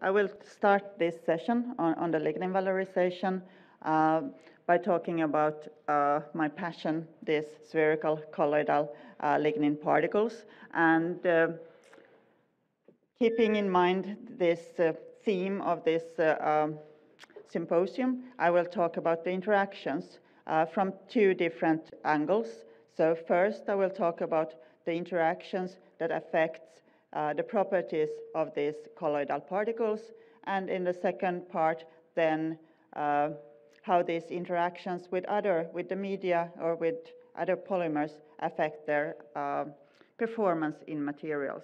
I will start this session on, on the lignin valorization uh, by talking about uh, my passion, these spherical colloidal uh, lignin particles, and uh, keeping in mind this uh, theme of this uh, um, symposium, I will talk about the interactions from two different angles. So first, I will talk about the interactions that affects uh, the properties of these colloidal particles, and in the second part, then uh, how these interactions with other, with the media or with other polymers affect their uh, performance in materials.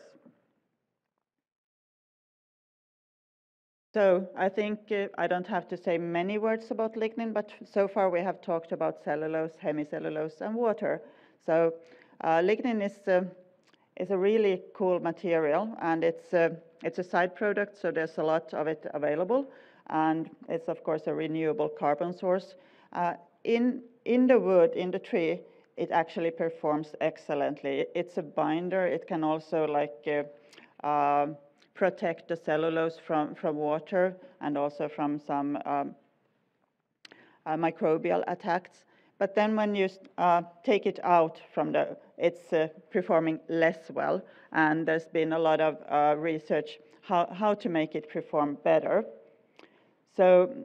So I think uh, I don't have to say many words about lignin, but so far we have talked about cellulose, hemicellulose, and water. So uh, lignin is uh, is a really cool material, and it's a, it's a side product, so there's a lot of it available, and it's of course a renewable carbon source. Uh, in in the wood, in the tree, it actually performs excellently. It's a binder. It can also like uh, uh, protect the cellulose from from water and also from some um, uh, microbial attacks. But then when you uh, take it out from the, it's uh, performing less well. And there's been a lot of uh, research how, how to make it perform better. So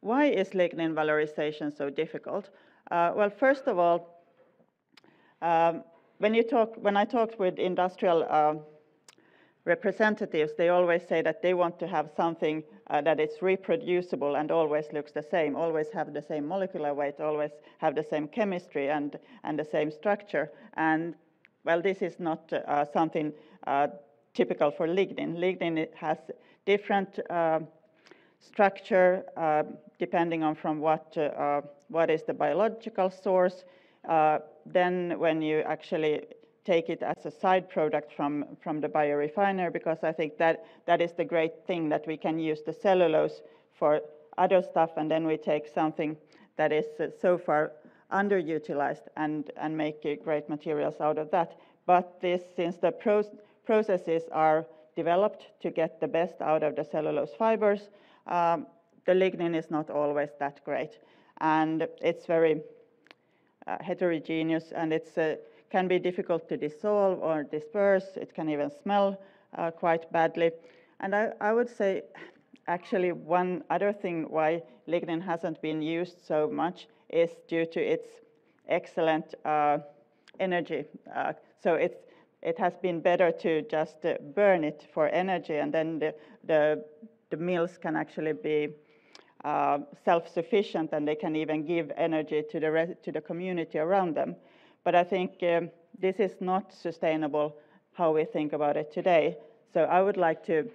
why is lignin valorization so difficult? Uh, well, first of all, um, when, you talk, when I talked with industrial uh, representatives, they always say that they want to have something uh, that is reproducible and always looks the same, always have the same molecular weight, always have the same chemistry and, and the same structure. And well, this is not uh, something uh, typical for lignin. Lignin has different uh, structure uh, depending on from what, uh, what is the biological source. then when you actually take it as a side product from, from the biorefiner because I think that that is the great thing that we can use the cellulose for other stuff and then we take something that is uh, so far underutilized and, and make great materials out of that. But this, since the pro processes are developed to get the best out of the cellulose fibers, um, the lignin is not always that great. And it's very uh, heterogeneous and it's uh, can be difficult to dissolve or disperse. It can even smell uh, quite badly. And I, I, would say actually one other thing why lignin hasn't been used so much is due to its excellent uh, energy. Uh, so it's, it has been better to just uh, burn it for energy and then the, the, the mills can actually be uh, self-sufficient and they can even give energy to the, to the community around them. But I think um, this is not sustainable how we think about it today. So I would like to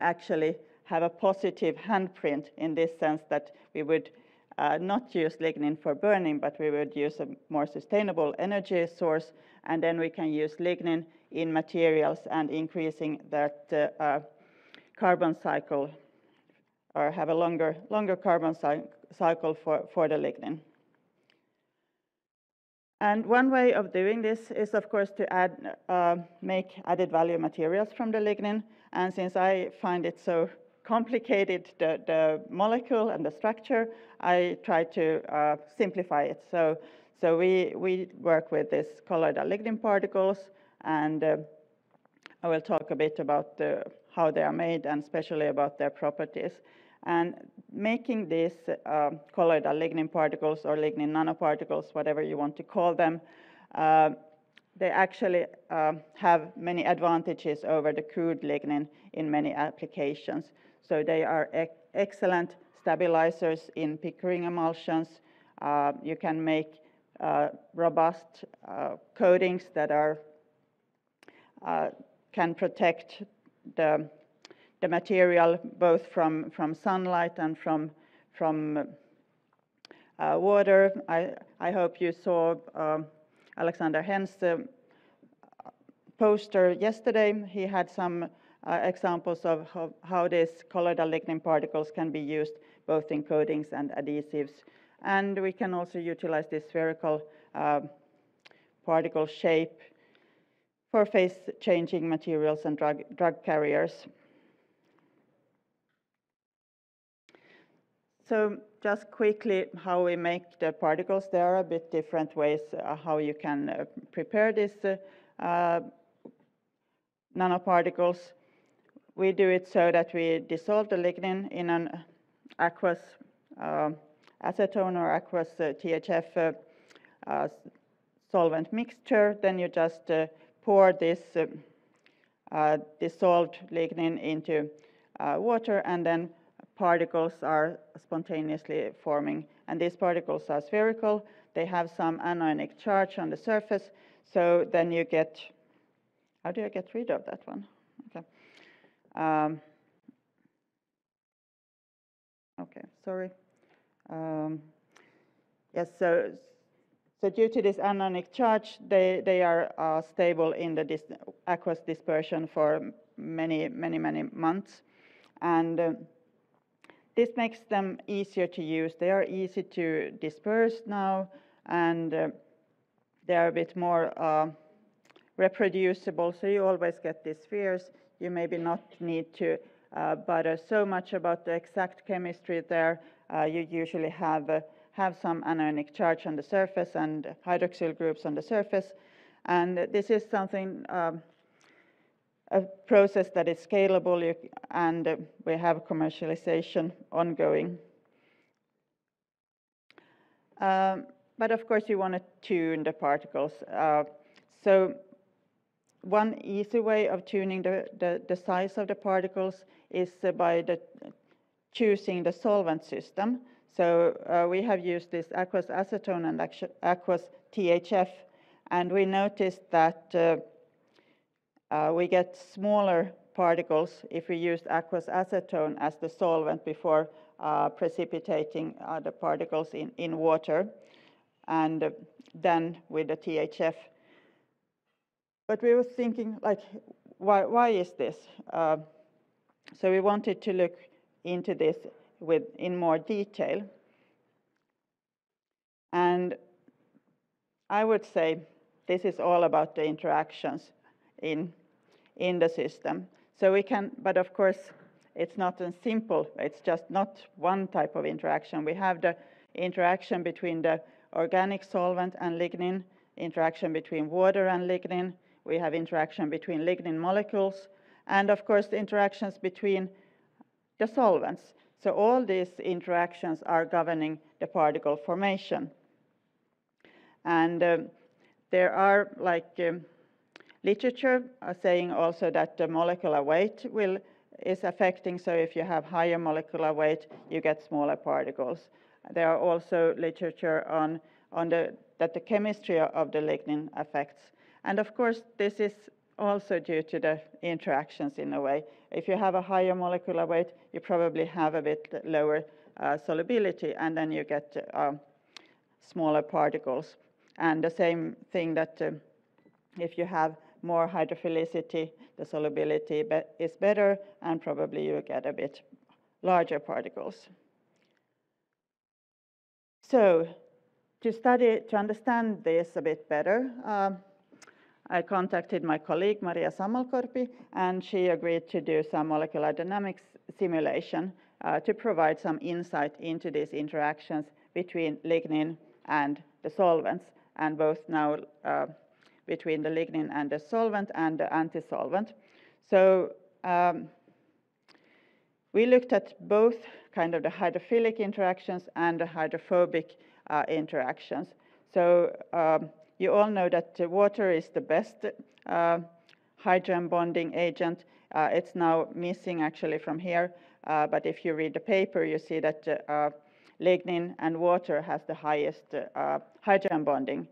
actually have a positive handprint in this sense that we would uh, not use lignin for burning, but we would use a more sustainable energy source, and then we can use lignin in materials and increasing that uh, uh, carbon cycle or have a longer, longer carbon cycle for, for the lignin. And one way of doing this is, of course, to add, uh, make added value materials from the lignin. And since I find it so complicated, the, the molecule and the structure, I try to uh, simplify it. So, so we, we work with these colloidal lignin particles, and uh, I will talk a bit about the, how they are made and especially about their properties. And making these uh, colloidal lignin particles or lignin nanoparticles, whatever you want to call them, uh, they actually uh, have many advantages over the crude lignin in many applications. So they are excellent stabilizers in Pickering emulsions. Uh, you can make uh, robust uh, coatings that are can protect the the material both from, from sunlight and from, from uh, water. I, I hope you saw uh, Alexander Henn's uh, poster yesterday. He had some uh, examples of how, how these colloidal lignin particles can be used both in coatings and adhesives. And we can also utilize this spherical uh, particle shape for phase changing materials and drug, drug carriers. So just quickly how we make the particles. There are a bit different ways uh, how you can uh, prepare these uh, uh, nanoparticles. We do it so that we dissolve the lignin in an aqueous uh, acetone or aqueous uh, THF solvent mixture. Then you just pour this dissolved lignin into water and then particles are spontaneously forming. And these particles are spherical. They have some anionic charge on the surface. So then you get, how do I get rid of that one? Okay. Um, okay, sorry. Um, yes, so, so due to this anionic charge, they, they are uh, stable in the dis aqueous dispersion for many, many, many months. And uh, this makes them easier to use. They are easy to disperse now, and uh, they are a bit more uh, reproducible, so you always get these spheres. You maybe not need to uh, bother so much about the exact chemistry there. Uh, you usually have, uh, have some anionic charge on the surface and hydroxyl groups on the surface. And this is something um, a process that is scalable and uh, we have commercialization ongoing. Um, but of course you want to tune the particles. Uh, so one easy way of tuning the, the, the size of the particles is uh, by the, choosing the solvent system. So uh, we have used this aqueous acetone and aqueous THF, and we noticed that uh, uh, we get smaller particles if we use aqueous acetone as the solvent before uh, precipitating uh, the particles in, in water, and then with the THF. But we were thinking, like, why, why is this? Uh, so we wanted to look into this with, in more detail. And I would say this is all about the interactions in, in the system. So we can, but of course, it's not a simple, it's just not one type of interaction. We have the interaction between the organic solvent and lignin, interaction between water and lignin, we have interaction between lignin molecules, and of course the interactions between the solvents. So all these interactions are governing the particle formation. And um, there are like um, literature saying also that the molecular weight will is affecting. So if you have higher molecular weight, you get smaller particles. There are also literature on, on the, that the chemistry of the lignin affects. And of course, this is also due to the interactions in a way. If you have a higher molecular weight, you probably have a bit lower uh, solubility, and then you get uh, smaller particles. And the same thing that uh, if you have more hydrophilicity, the solubility be is better, and probably you get a bit larger particles. So to study, to understand this a bit better, um, I contacted my colleague Maria Sammalkorpi, and she agreed to do some molecular dynamics simulation uh, to provide some insight into these interactions between lignin and the solvents, and both now uh, between the lignin and the solvent and the antisolvent. So um, we looked at both kind of the hydrophilic interactions and the hydrophobic uh, interactions. So um, you all know that water is the best uh, hydrogen bonding agent. Uh, it's now missing actually from here, uh, but if you read the paper, you see that uh, lignin and water has the highest uh, hydrogen bonding.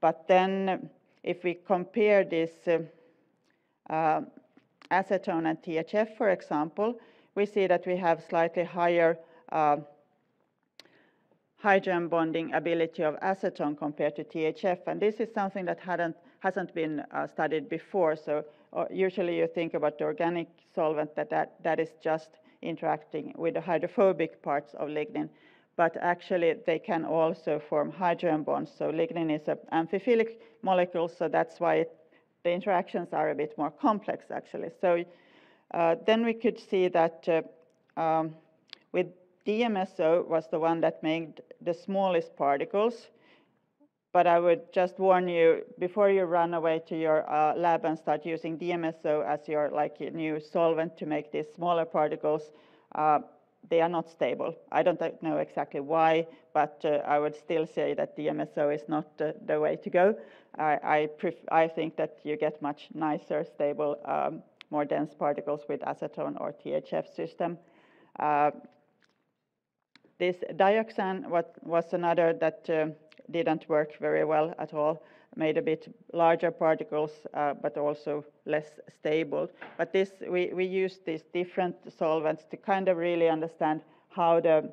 But then if we compare this uh, uh, acetone and THF, for example, we see that we have slightly higher uh, hydrogen bonding ability of acetone compared to THF. And this is something that hadn't, hasn't been uh, studied before. So usually you think about the organic solvent that, that that is just interacting with the hydrophobic parts of lignin but actually they can also form hydrogen bonds. So lignin is an amphiphilic molecule, so that's why it, the interactions are a bit more complex actually. So uh, then we could see that uh, um, with DMSO was the one that made the smallest particles. But I would just warn you, before you run away to your uh, lab and start using DMSO as your like new solvent to make these smaller particles, uh, they are not stable. I don't know exactly why, but uh, I would still say that DMSO is not uh, the way to go. I, I, I, think that you get much nicer, stable, um, more dense particles with acetone or THF system. Uh, this dioxane what, was another that uh, didn't work very well at all, made a bit larger particles, uh, but also less stable. But this, we, we used these different solvents to kind of really understand how the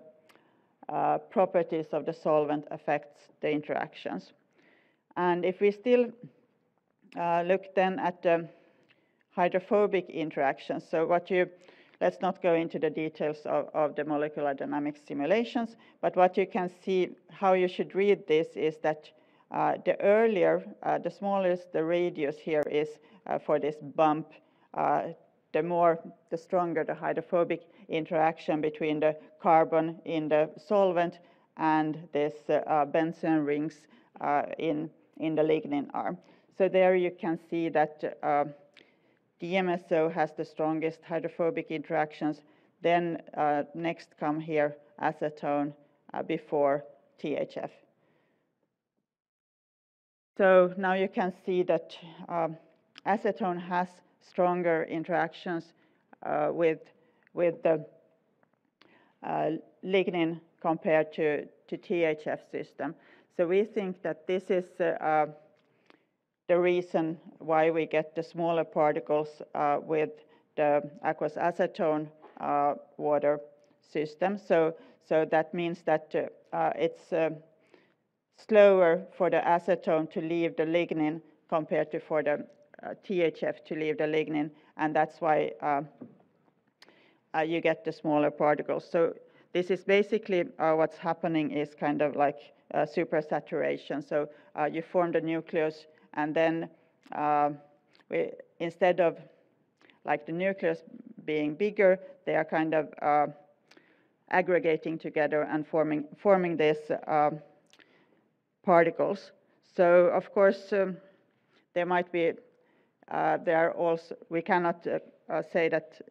uh, properties of the solvent affects the interactions. And if we still uh, look then at the hydrophobic interactions, so what you, let's not go into the details of, of the molecular dynamics simulations, but what you can see, how you should read this is that the earlier, uh, the smallest the radius here is uh, for this bump, uh, the more, the stronger the hydrophobic interaction between the carbon in the solvent and this uh, benzene rings uh, in, in the lignin arm. So there you can see that DMSO has the strongest hydrophobic interactions. Then next come here acetone before THF. So now you can see that um, acetone has stronger interactions uh, with, with the uh, lignin compared to, to THF system. So we think that this is uh, the reason why we get the smaller particles uh, with the aqueous acetone uh, water system. So, so that means that uh, it's slower for the acetone to leave the lignin compared to for the uh, THF to leave the lignin, and that's why uh, uh, you get the smaller particles. So this is basically uh, what's happening is kind of like uh, supersaturation. So uh, you form the nucleus, and then we, instead of like the nucleus being bigger, they are kind of aggregating together and forming forming this particles. So of course, um, there might be, uh, there are also, we cannot uh, uh, say that,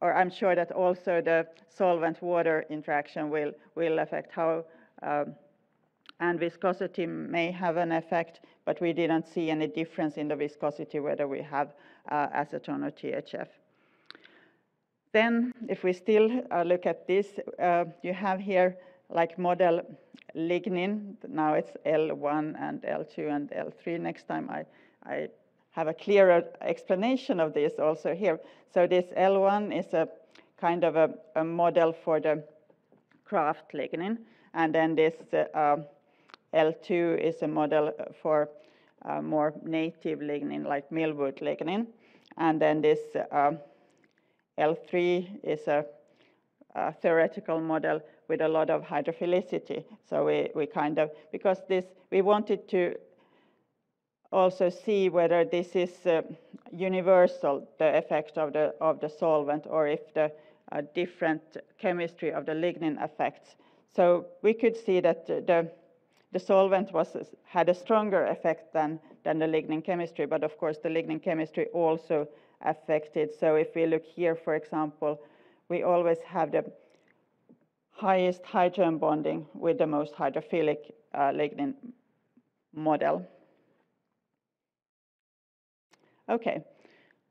or I'm sure that also the solvent-water interaction will, will affect how, um, and viscosity may have an effect, but we didn't see any difference in the viscosity whether we have uh, acetone or THF. Then, if we still uh, look at this, uh, you have here like model lignin. Now it's L1 and L2 and L3. Next time I, I have a clearer explanation of this also here. So this L1 is a kind of a, a model for the kraft lignin. And then this uh, L2 is a model for uh, more native lignin, like milled wood lignin. And then this uh, L3 is a, a theoretical model with a lot of hydrophilicity. So we, we kind of, because this, we wanted to also see whether this is uh, universal, the effect of the, of the solvent, or if the uh, different chemistry of the lignin affects. So we could see that the, the solvent was, had a stronger effect than, than the lignin chemistry, but of course the lignin chemistry also affected. So if we look here, for example, we always have the highest hydrogen bonding with the most hydrophilic uh, lignin model. Okay,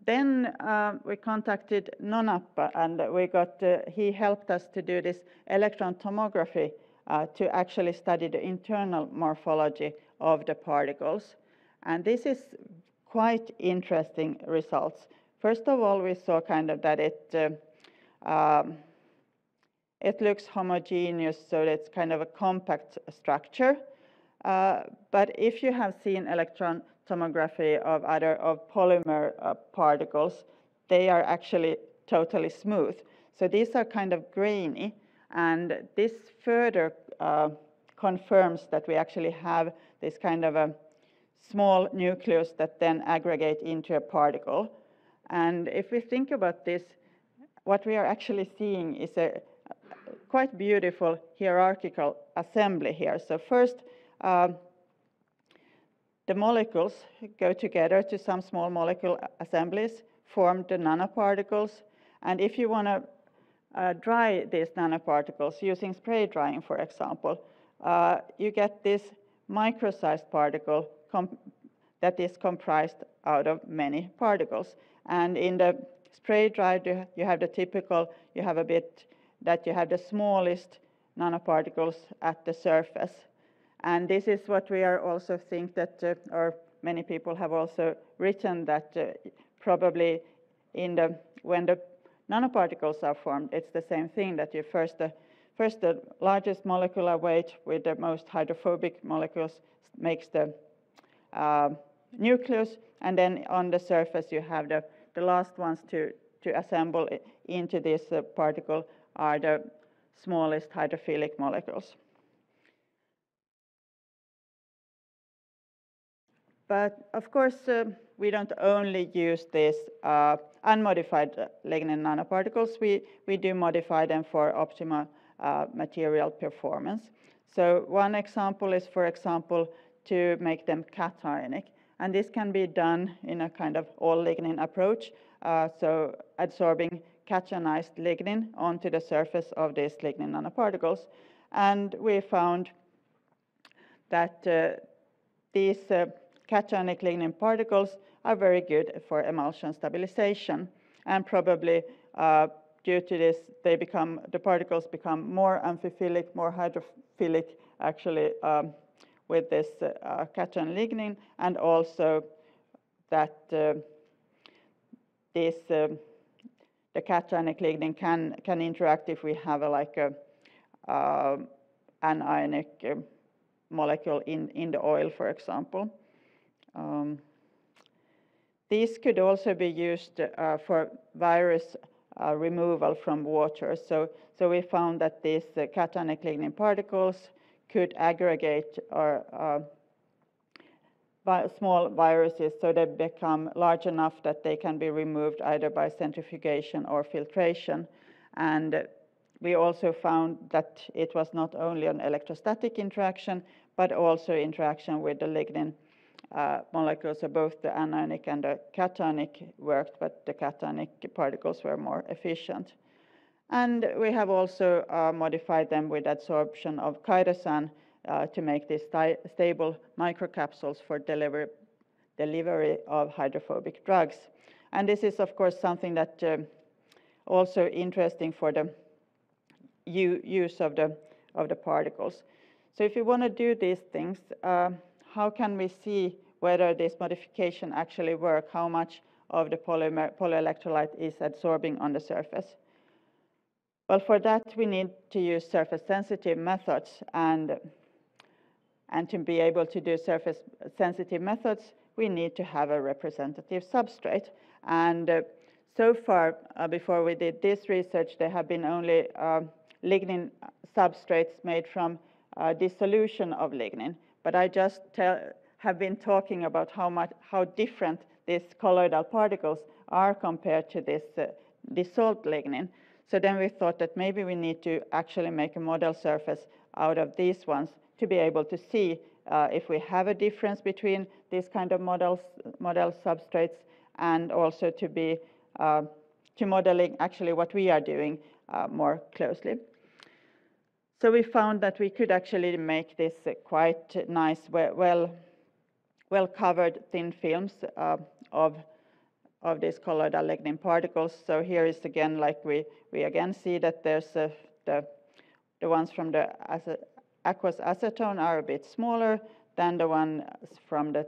then uh, we contacted Nonappa and we got, uh, he helped us to do this electron tomography uh, to actually study the internal morphology of the particles. And this is quite interesting results. First of all, we saw kind of that it uh, um, it looks homogeneous, so it's kind of a compact structure. Uh, but if you have seen electron tomography of other of polymer uh, particles, they are actually totally smooth. So these are kind of grainy, and this further uh, confirms that we actually have this kind of a small nucleus that then aggregate into a particle. And if we think about this, what we are actually seeing is a quite beautiful hierarchical assembly here. So first, um, the molecules go together to some small molecule assemblies, form the nanoparticles, and if you want to uh, dry these nanoparticles using spray drying, for example, uh, you get this micro-sized particle that is comprised out of many particles. And in the spray dried, you have the typical, you have a bit that you have the smallest nanoparticles at the surface. And this is what we are also think that, uh, or many people have also written that uh, probably in the, when the nanoparticles are formed, it's the same thing that you first, uh, first the largest molecular weight with the most hydrophobic molecules makes the uh, nucleus, and then on the surface you have the, the last ones to, to assemble into this uh, particle are the smallest hydrophilic molecules. But of course, uh, we don't only use these uh, unmodified lignin nanoparticles, we, we do modify them for optimal uh, material performance. So one example is, for example, to make them cationic. And this can be done in a kind of all lignin approach, uh, so absorbing cationized lignin onto the surface of these lignin nanoparticles. And we found that uh, these uh, cationic lignin particles are very good for emulsion stabilization. And probably uh, due to this, they become, the particles become more amphiphilic, more hydrophilic actually um, with this uh, cation lignin, and also that uh, this um, the cationic lignin can can interact if we have a, like a uh, anionic uh, molecule in in the oil, for example. Um, these could also be used uh, for virus uh, removal from water. So, so we found that these uh, cationic lignin particles could aggregate or small viruses so they become large enough that they can be removed either by centrifugation or filtration. And we also found that it was not only an electrostatic interaction, but also interaction with the lignin uh, molecules, so both the anionic and the cationic worked, but the cationic particles were more efficient. And we have also uh, modified them with adsorption of chitosan to make these stable microcapsules for deliver delivery of hydrophobic drugs. And this is, of course, something that uh, also interesting for the use of the, of the particles. So if you want to do these things, uh, how can we see whether this modification actually work, how much of the polymer, polyelectrolyte is adsorbing on the surface? Well, for that, we need to use surface-sensitive methods, and, and to be able to do surface-sensitive methods, we need to have a representative substrate. And uh, so far, uh, before we did this research, there have been only uh, lignin substrates made from uh, dissolution of lignin. But I just tell, have been talking about how much, how different these colloidal particles are compared to this uh, dissolved lignin. So then we thought that maybe we need to actually make a model surface out of these ones to be able to see uh, if we have a difference between these kind of models, model substrates and also to be uh, to modeling actually what we are doing uh, more closely. So we found that we could actually make this quite nice, well, well covered thin films uh, of of these colloidal lignin particles. So here is again, like we, we again see that there's the, the ones from the aqueous acetone are a bit smaller than the one from the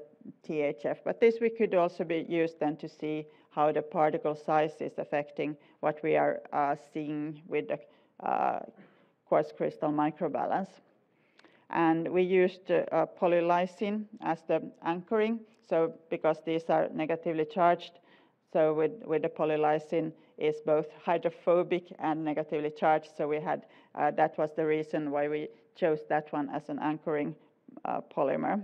THF. But this we could also be used then to see how the particle size is affecting what we are uh, seeing with the uh, quartz crystal microbalance. And we used uh, polylysine as the anchoring. So because these are negatively charged, so with, with the polylysine is both hydrophobic and negatively charged. So we had, uh, that was the reason why we chose that one as an anchoring uh, polymer.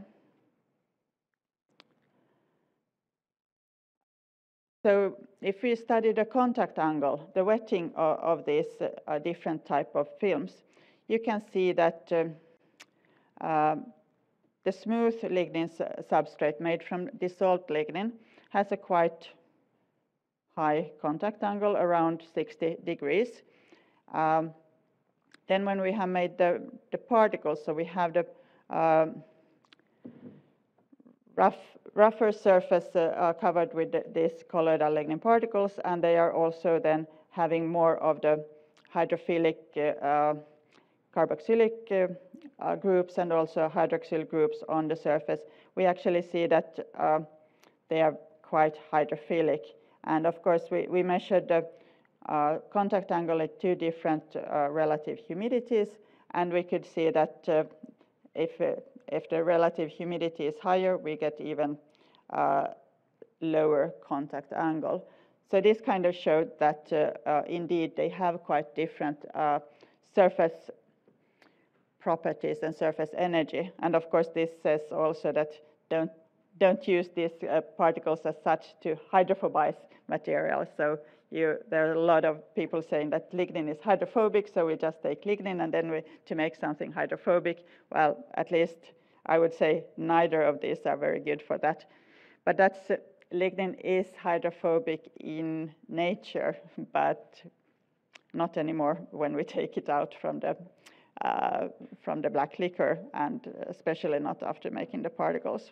so if we study the contact angle, the wetting of, of these uh, different type of films, you can see that uh, uh, the smooth lignin substrate made from dissolved lignin has a quite high contact angle, around 60 degrees. Um, then when we have made the, the particles, so we have the um, rough, rougher surface uh, covered with the, these colloidal lignin particles, and they are also then having more of the hydrophilic uh, carboxylic uh, uh, groups and also hydroxyl groups on the surface. We actually see that uh, they are quite hydrophilic. And of course, we, we measured the uh, contact angle at two different uh, relative humidities, and we could see that uh, if, uh, if the relative humidity is higher, we get even uh, lower contact angle. So this kind of showed that uh, indeed they have quite different surface properties and surface energy. And of course, this says also that don't don't use these uh, particles as such to hydrophobize materials. So you, there are a lot of people saying that lignin is hydrophobic, so we just take lignin and then we, to make something hydrophobic. Well, at least I would say neither of these are very good for that. But that's, uh, lignin is hydrophobic in nature, but not anymore when we take it out from the, uh, from the black liquor, and especially not after making the particles.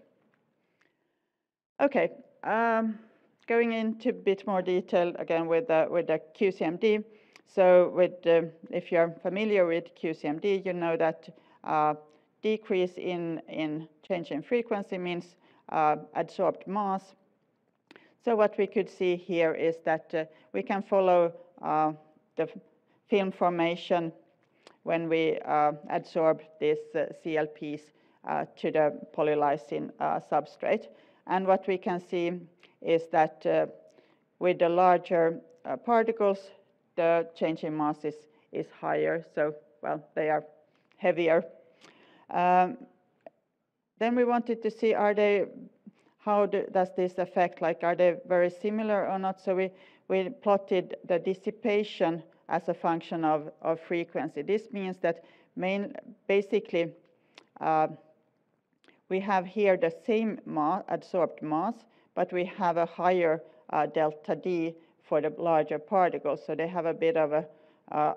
Okay, um, going into a bit more detail again with the, with the QCMD. So with, uh, if you're familiar with QCMD, you know that uh, decrease in, in change in frequency means uh, adsorbed mass. So what we could see here is that uh, we can follow uh, the film formation when we uh, adsorb these CLPs to the polylysine substrate. And what we can see is that uh, with the larger uh, particles, the change in mass is, is higher. So, well, they are heavier. Um, then we wanted to see, are they, how do, does this affect, like, are they very similar or not? So we, we plotted the dissipation as a function of, of frequency. This means that main, basically, uh, we have here the same mass, adsorbed mass, but we have a higher uh, delta D for the larger particles, so they have a bit of a uh,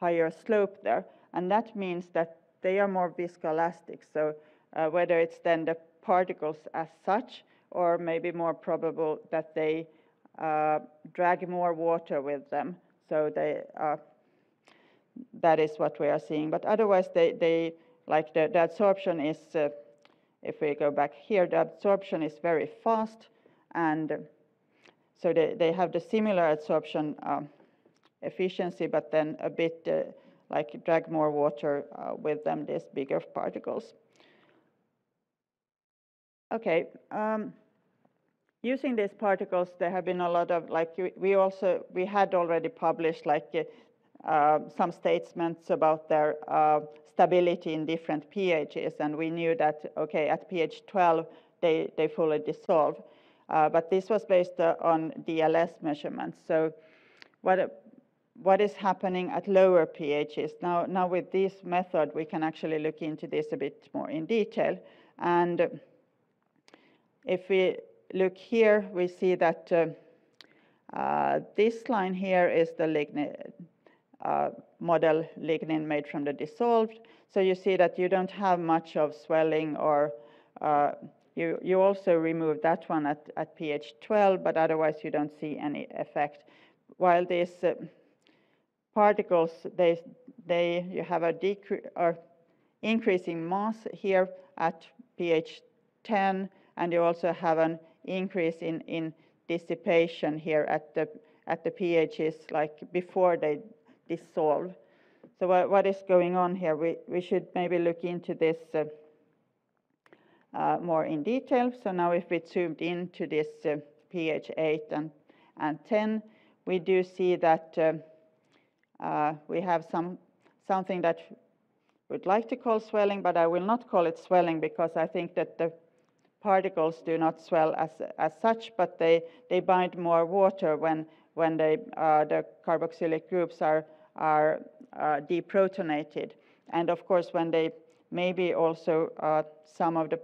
higher slope there. And that means that they are more viscoelastic. So uh, whether it's then the particles as such, or maybe more probable that they uh, drag more water with them. So they, uh, that is what we are seeing. But otherwise, they, they like the, the absorption is, uh, if we go back here, the absorption is very fast, and so they, they have the similar absorption um, efficiency, but then a bit uh, like drag more water uh, with them, these bigger particles. Okay, um, using these particles, there have been a lot of, like we also, we had already published like uh, some statements about their uh, stability in different pHs, and we knew that, okay, at pH 12, they, they fully dissolve. Uh, but this was based uh, on DLS measurements. So what, what is happening at lower pHs? Now, now with this method, we can actually look into this a bit more in detail. And if we look here, we see that uh, uh, this line here is the lignin, uh, model lignin made from the dissolved. So you see that you don't have much of swelling or uh, you, you also remove that one at, at pH 12, but otherwise you don't see any effect. While these uh, particles, they, they, you have a decrease or increasing mass here at pH 10, and you also have an increase in, in dissipation here at the, at the pHs like before they dissolve. So what, what is going on here? We, we should maybe look into this uh, uh, more in detail. So now if we zoomed into this uh, pH 8 and, and 10, we do see that uh, uh, we have some something that we'd like to call swelling, but I will not call it swelling because I think that the particles do not swell as, as such, but they, they bind more water when, when they, uh, the carboxylic groups are, are uh, deprotonated. And of course, when they maybe also uh, some of the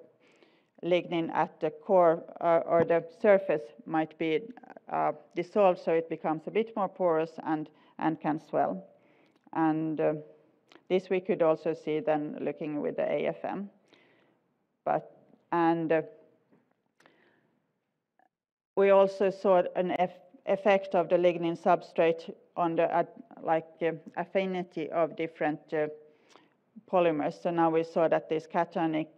lignin at the core uh, or the surface might be dissolved so it becomes a bit more porous and, and can swell. And this we could also see then looking with the AFM. But, and we also saw an effect of the lignin substrate on the like uh, affinity of different uh, polymers. So now we saw that this cationic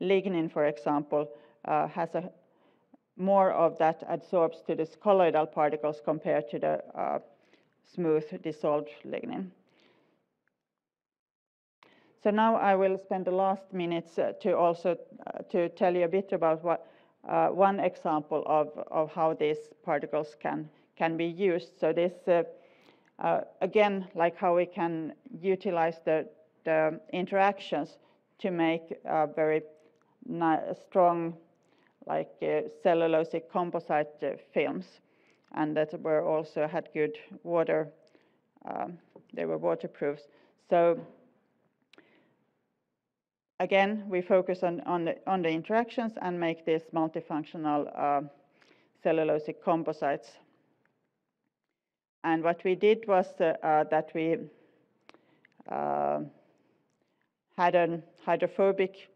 lignin, for example, uh, has a more of that adsorbs to the colloidal particles compared to the uh, smooth dissolved lignin. So now I will spend the last minutes uh, to also uh, to tell you a bit about what uh, one example of, of how these particles can can be used. So this uh, again, like how we can utilize the the interactions to make very strong like uh, cellulosic composite uh, films and that were also had good water, um, they were waterproof. So again, we focus on, on, the, on the interactions and make this multifunctional uh, cellulosic composites. And what we did was uh, uh, that we uh, had a hydrophobic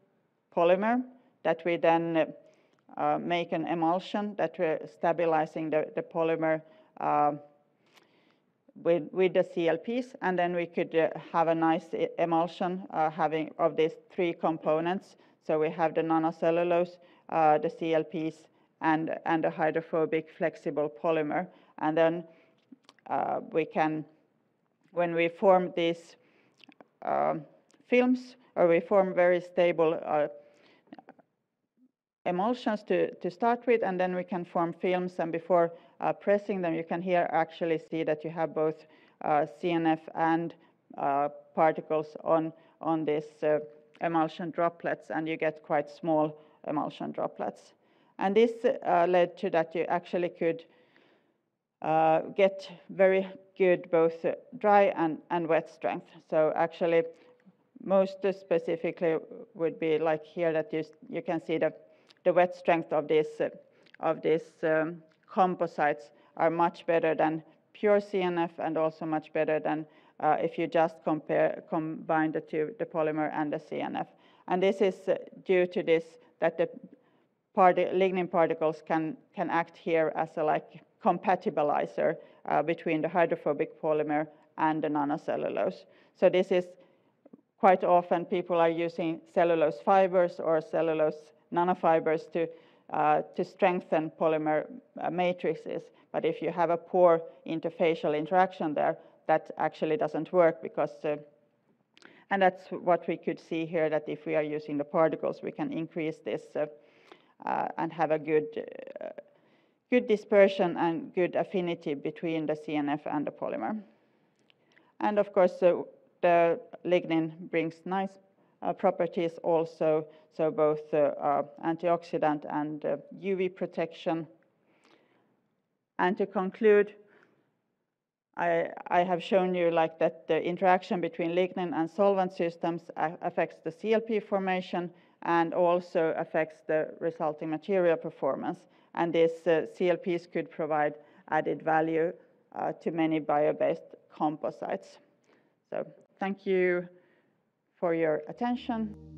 polymer that we then uh, make an emulsion that we're stabilizing the, the polymer uh, with, with the CLPs, and then we could uh, have a nice emulsion uh, having of these three components. So we have the nanocellulose, uh, the CLPs, and, and a hydrophobic flexible polymer. And then uh, we can, when we form these films, or we form very stable emulsions to, to start with, and then we can form films. And before uh, pressing them, you can here actually see that you have both uh, CNF and uh, particles on, on this uh, emulsion droplets, and you get quite small emulsion droplets. And this uh, led to that you actually could uh, get very good both dry and, and wet strength. So actually, most specifically would be like here that you, you can see the the wet strength of this uh, of these um, composites are much better than pure CNF and also much better than uh, if you just compare combine the two, the polymer and the CNF. And this is uh, due to this that the lignin particles can can act here as a like compatibilizer uh, between the hydrophobic polymer and the nanocellulose. So this is quite often people are using cellulose fibers or cellulose nanofibers to, to strengthen polymer uh, matrices. But if you have a poor interfacial interaction there, that actually doesn't work because, uh, and that's what we could see here, that if we are using the particles, we can increase this uh, uh, and have a good, uh, good dispersion and good affinity between the CNF and the polymer. And of course, the lignin brings nice uh, properties also, so both uh, uh, antioxidant and UV protection. And to conclude, I, have shown you like that the interaction between lignin and solvent systems affects the CLP formation and also affects the resulting material performance. And these uh, CLPs could provide added value uh, to many bio-based composites. So thank you for your attention.